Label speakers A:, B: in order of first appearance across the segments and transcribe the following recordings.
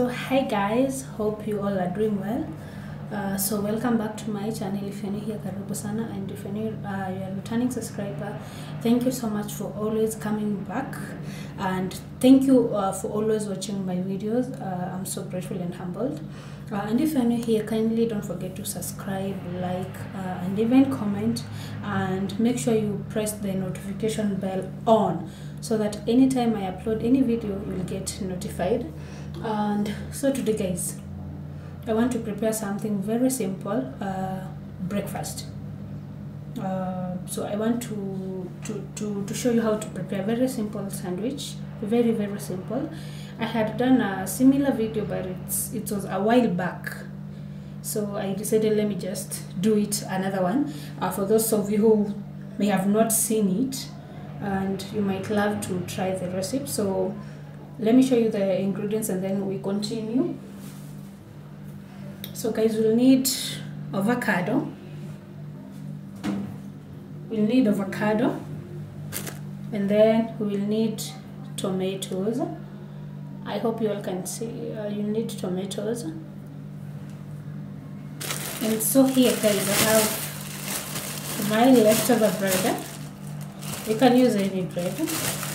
A: so hi guys hope you all are doing well. Uh, so welcome back to my channel. If you're new here karibu sana and if you're new uh, you're a returning subscriber thank you so much for always coming back. And thank you uh, for always watching my videos. Uh, i'm so grateful and humbled. Uh, and if you're new here kindly don't forget to subscribe like uh, and even comment. And make sure you press the notification bell on so that anytime i upload any video you'll get notified and so today guys. I want to prepare something very simple uh, breakfast. Uh, so i want to, to to to show you how to prepare. Very simple sandwich. Very very simple. I had done a similar video but it's it was a while back. So i decided let me just do it another one. Uh, for those of you who may have not seen it and you might love to try the recipe. So let me show you the ingredients and then we continue. So guys we'll need avocado. We'll need avocado. And then we'll need tomatoes. I hope you all can see uh, you need tomatoes. And so here guys i have my leftover bread. You can use any bread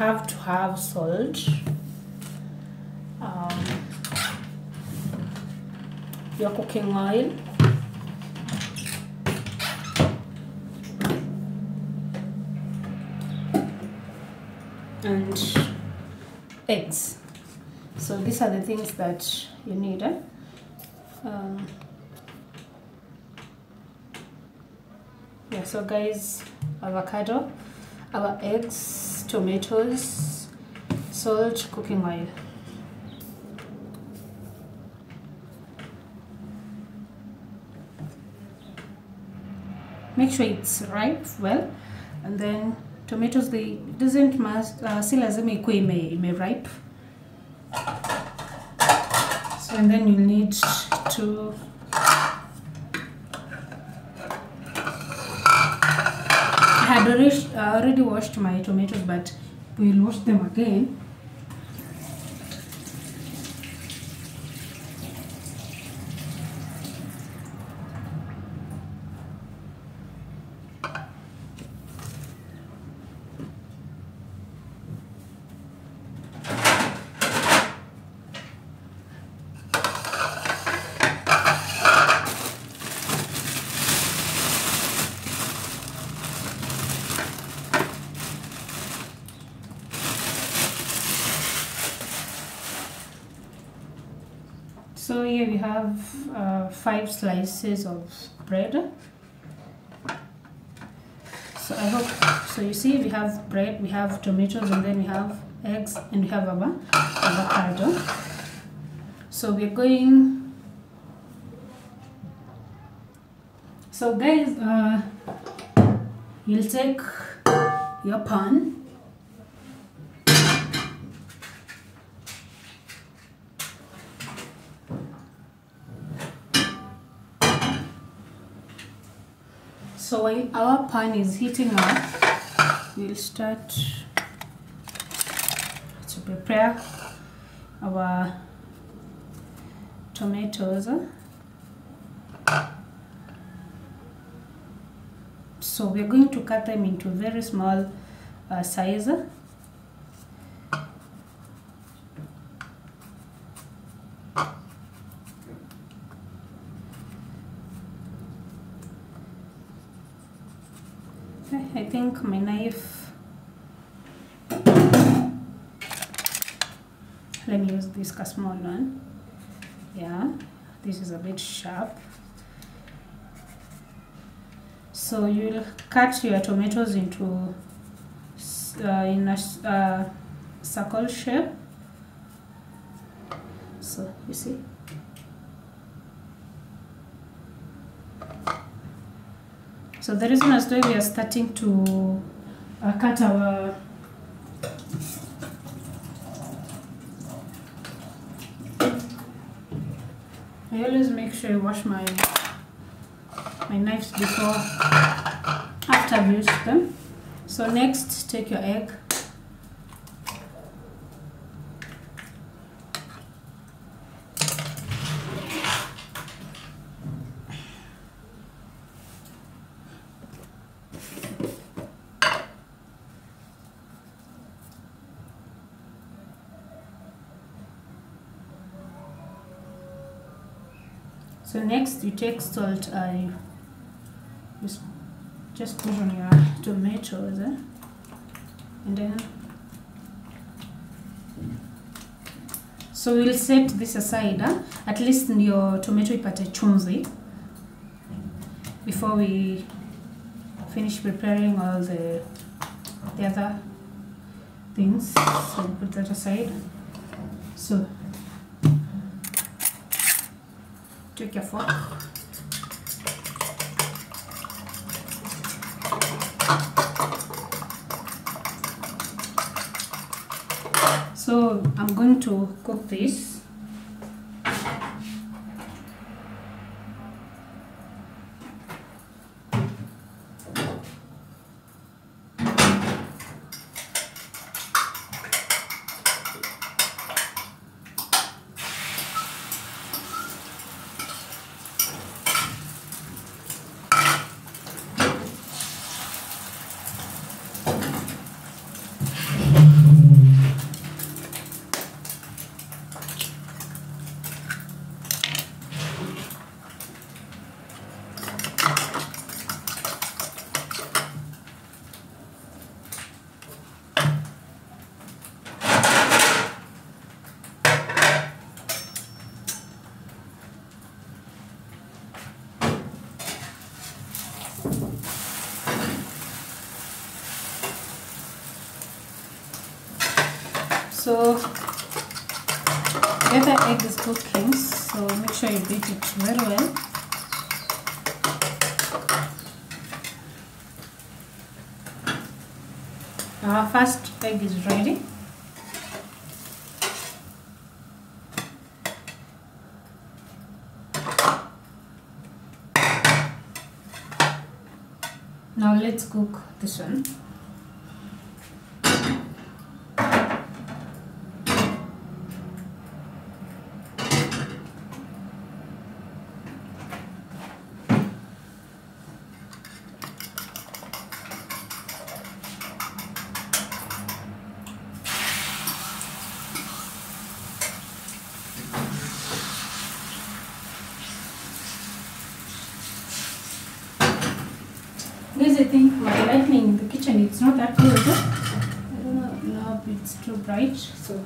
A: have to have salt. Um, your cooking oil. And eggs. So these are the things that you need eh? um, yeah so guys avocado our eggs tomatoes salt cooking oil. Make sure it's ripe well and then tomatoes they doesn't must uh, si lazima ikuwe ime, ime ripe. So and then you need to I already, uh, already washed my tomatoes but we'll wash them again So here we have uh, five slices of bread. So I hope, so you see we have bread, we have tomatoes and then we have eggs and we have our avocado. So we're going, so guys, uh, you'll take your pan so while our pan is heating up we'll start to prepare our tomatoes. So we're going to cut them into very small uh, size I think my knife. Let me use this small one. Yeah this is a bit sharp. So you'll cut your tomatoes into uh, in a uh, circle shape. So you see So the reason as why we are starting to uh, cut our I always make sure I wash my my knives before after I've used them. So next take your egg so next you take salt you just just put on your tomatoes eh? and then so we'll set this aside at least your tomato ipate chumvi before we finish preparing all the the other things. So put that aside. So so I'm going to cook this so the egg is cooking so make sure you beat it very well our first egg is ready. Now let's cook this one Guys, I think my lighting in the kitchen it's not that good. I don't know. Now it's too bright, so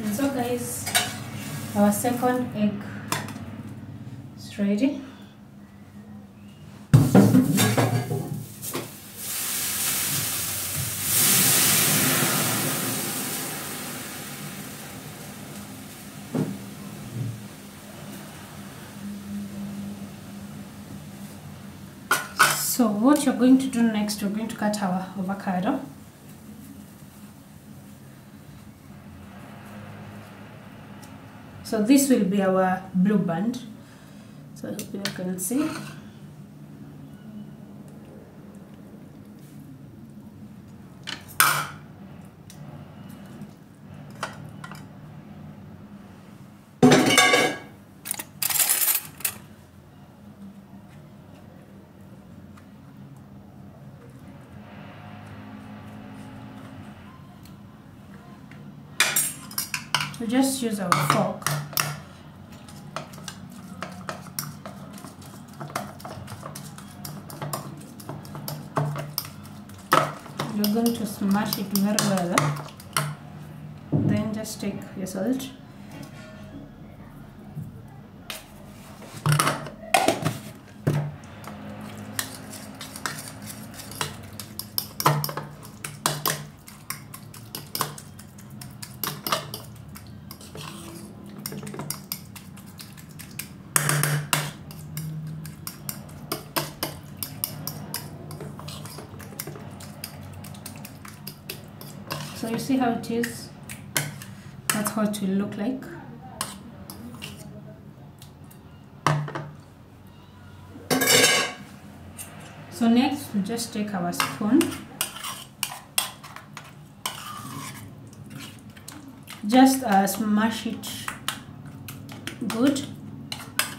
A: and so guys, our second egg is ready. So what you're going to do next, we're going to cut our avocado. So this will be our blue band. So I hope you can see. We just use our fork. Smash it very well. Then just take your salt. You see how it is. that's how it will look like. So next we just take our spoon. Just uh, smash it good.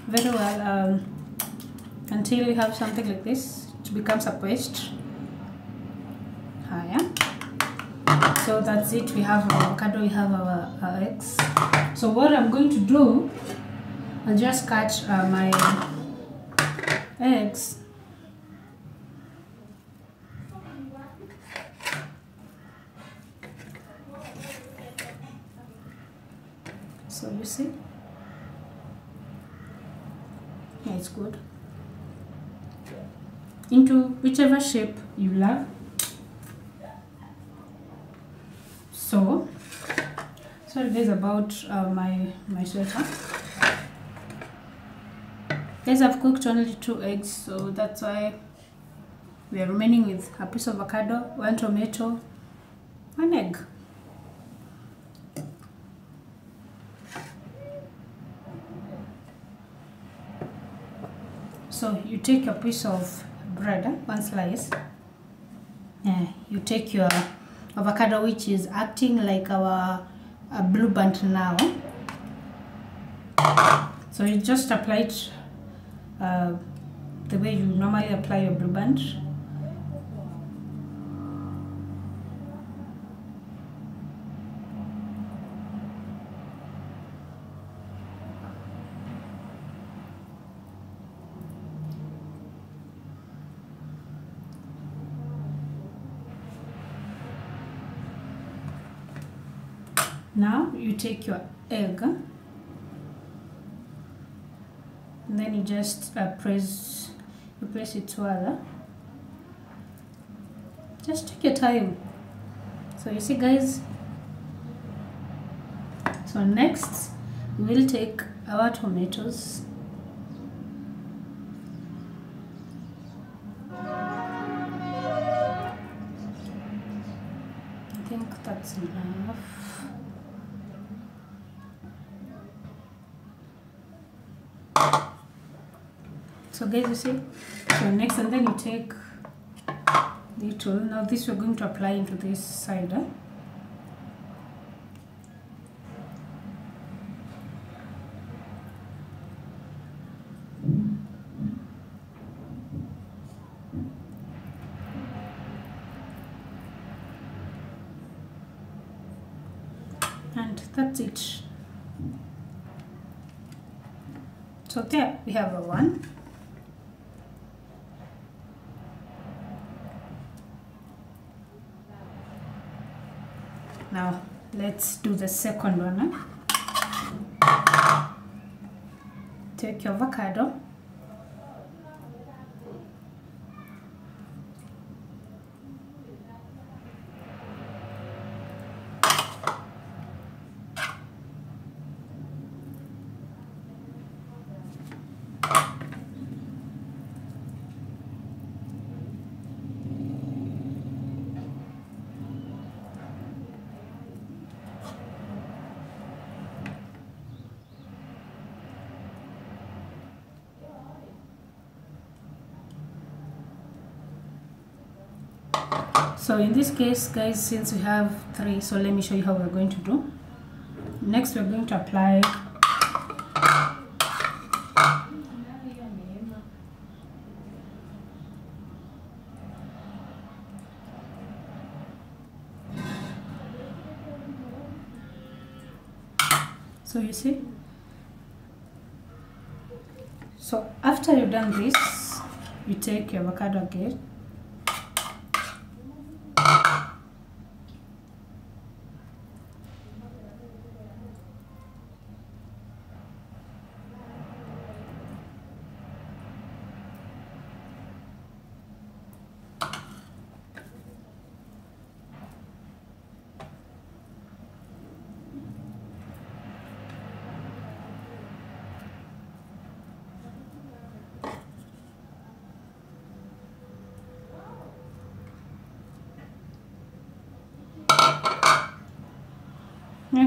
A: Very well um, until you have something like this it becomes a paste. Higher so that's it. We have our avocado we have our, our eggs. So what i'm going to do i'll just cut uh, my eggs. So you see? Yeah it's good. Into whichever shape you love so sorry guys about uh, my my sweater. Guys i've cooked only two eggs so that's why we are remaining with a piece of avocado one tomato one egg. So you take a piece of bread eh, one slice. Yeah, you take your avocado which is acting like our uh, blue band now. So you just apply it uh, the way you normally apply your blue band now you take your egg and then you just uh, press you press it together just take your time. So you see guys so next we'll take our tomatoes. I think that's enough guys you see? So next and then you take the tool now this we're going to apply into this side eh? and that's it. So there we have a one now let's do the second one take your avocado so in this case guys since we have three so let me show you how we're going to do. Next we're going to apply so you see? So after you've done this you take your avocado again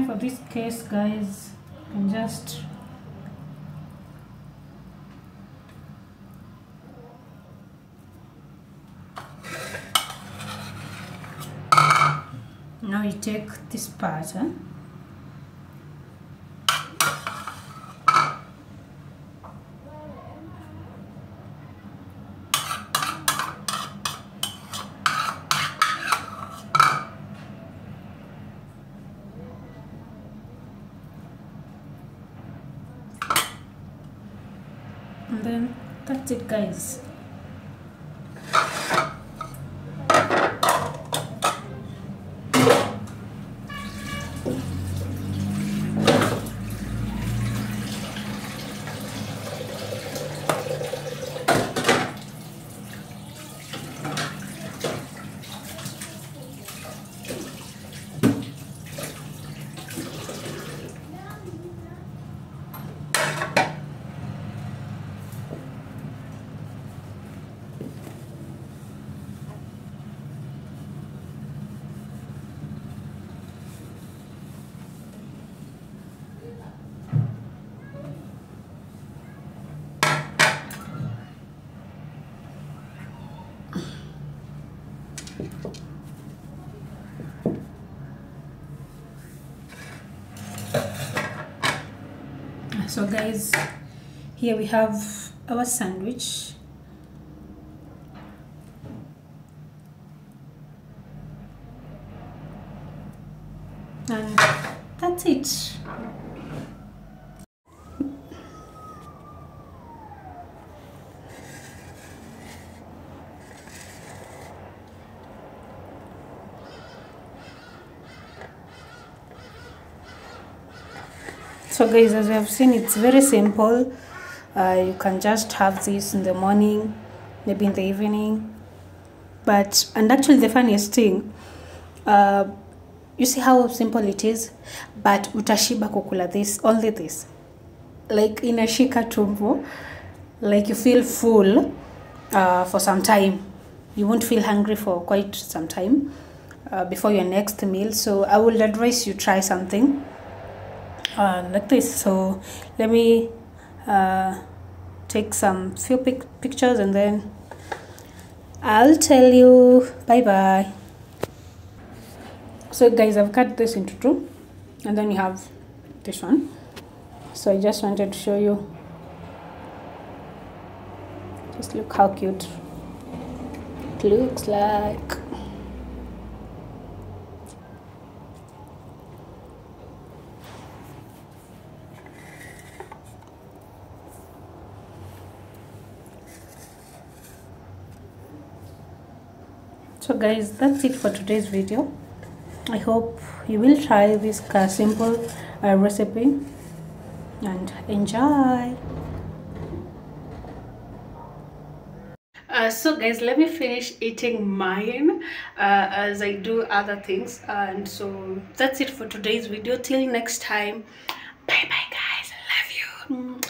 A: for this case guys you can just now you take this part huh? and then that's it guys so guys here we have our sandwich and that's it so guys as you have seen it's very simple. Uh, you can just have this in the morning maybe in the evening. But and actually the funniest thing uh, you see how simple it is? But utashiba kukula this only this. Like inashika tumbo like you feel full uh, for some time. You won't feel hungry for quite some time uh, before your next meal. So i would advise you try something uh, like this. So let me uh, take some few pic pictures and then I'll tell you. Bye bye so guys I've cut this into two and then you have this one. So I just wanted to show you. Just look how cute it looks like so guys that's it for today's video. I hope you will try this simple uh, recipe and enjoy. Uh, so guys let me finish eating mine uh, as i do other things. And so that's it for today's video. Till next time. Bye bye guys. Love you